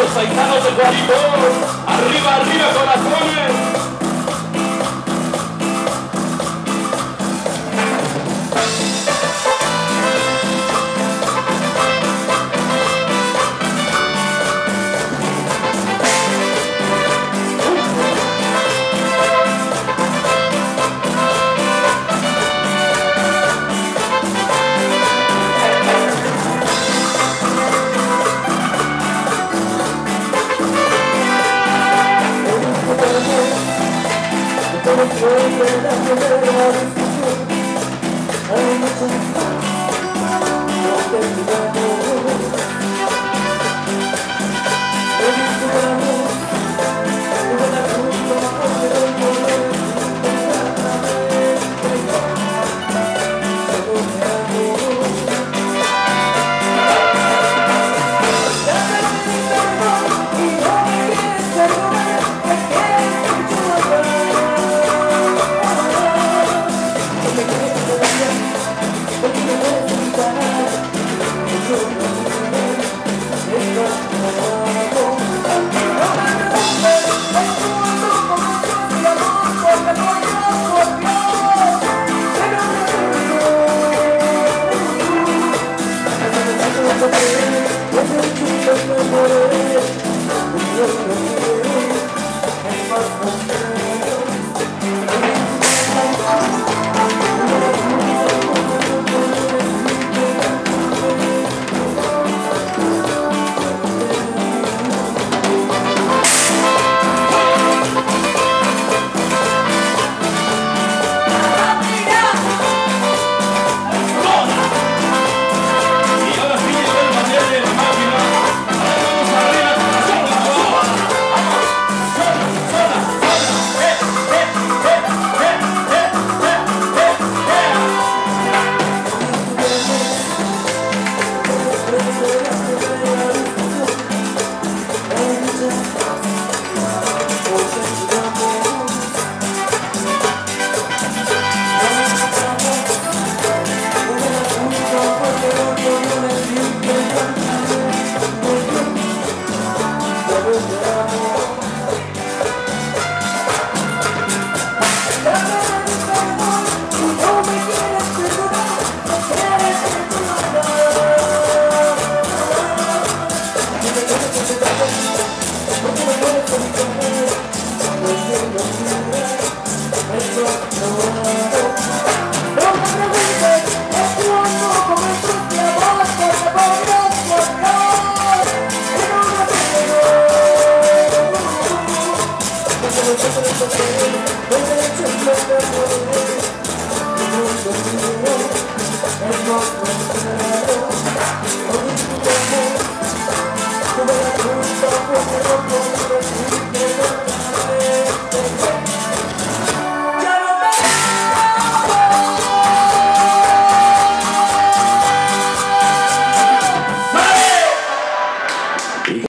esos paisanos de Guarito. Arriba, arriba, corazones. I'm Y Thank.